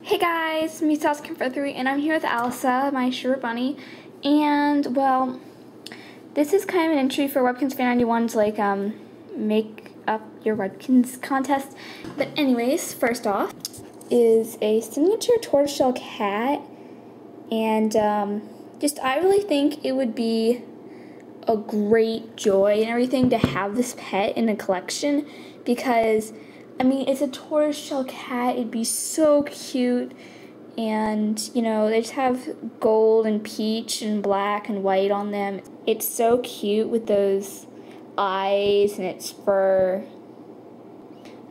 Hey guys, me sassycat143 and I'm here with Alisa, my Sherbet Bunny. And well, this is kind of an entry for WebbyFan91's like um make up your Webkinz contest. But anyways, first off is a signature tortoiseshell cat and um, just I really think it would be a great joy and everything to have this pet in a collection because I mean, it's a tortoiseshell cat. It'd be so cute. And, you know, they just have gold and peach and black and white on them. It's so cute with those eyes and its fur.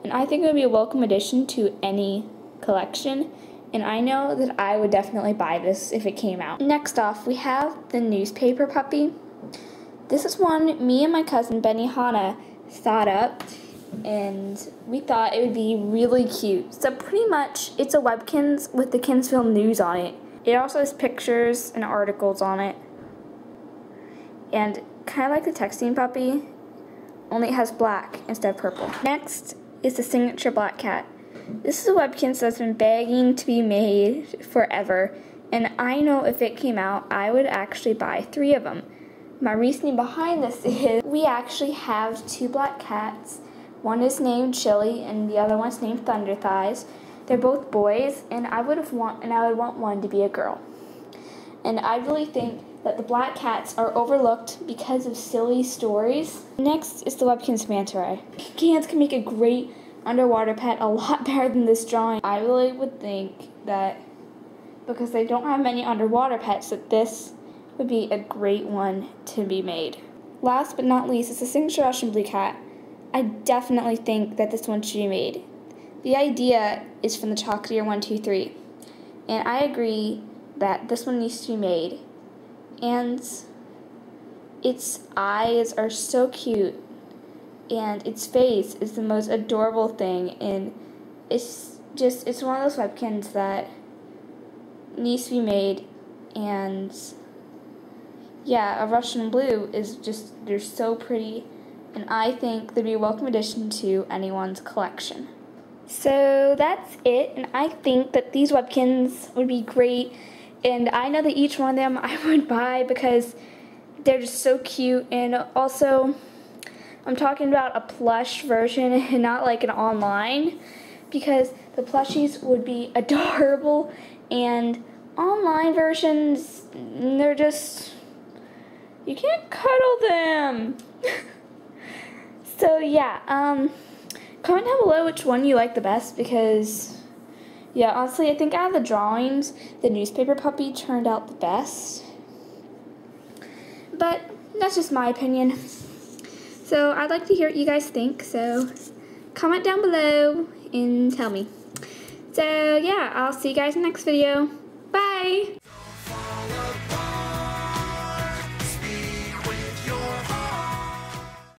And I think it would be a welcome addition to any collection. And I know that I would definitely buy this if it came out. Next off, we have the newspaper puppy. This is one me and my cousin Benny Hanna thought up and we thought it would be really cute. So pretty much it's a Webkinz with the Kinzville news on it. It also has pictures and articles on it. And kind of like the texting puppy, only it has black instead of purple. Next is the signature black cat. This is a Webkinz that's been begging to be made forever, and I know if it came out, I would actually buy three of them. My reasoning behind this is we actually have two black cats one is named Chili and the other one's named Thunder Thighs. They're both boys, and I would have want and I would want one to be a girl. And I really think that the black cats are overlooked because of silly stories. Next is the Webkinz Manta Ray. Ganz can make a great underwater pet a lot better than this drawing. I really would think that because they don't have many underwater pets that this would be a great one to be made. Last but not least is the signature Russian blue cat. I definitely think that this one should be made. The idea is from the Chocolatier 123, and I agree that this one needs to be made. And its eyes are so cute, and its face is the most adorable thing, and it's just, it's one of those Webkinz that needs to be made, and yeah, a Russian blue is just, they're so pretty and I think they'd be a welcome addition to anyone's collection. So that's it, and I think that these Webkinz would be great, and I know that each one of them I would buy because they're just so cute, and also I'm talking about a plush version and not like an online, because the plushies would be adorable, and online versions, they're just, you can't cuddle them. So yeah, um, comment down below which one you like the best because, yeah, honestly, I think out of the drawings, the newspaper puppy turned out the best. But that's just my opinion. So I'd like to hear what you guys think. So comment down below and tell me. So yeah, I'll see you guys in the next video. Bye!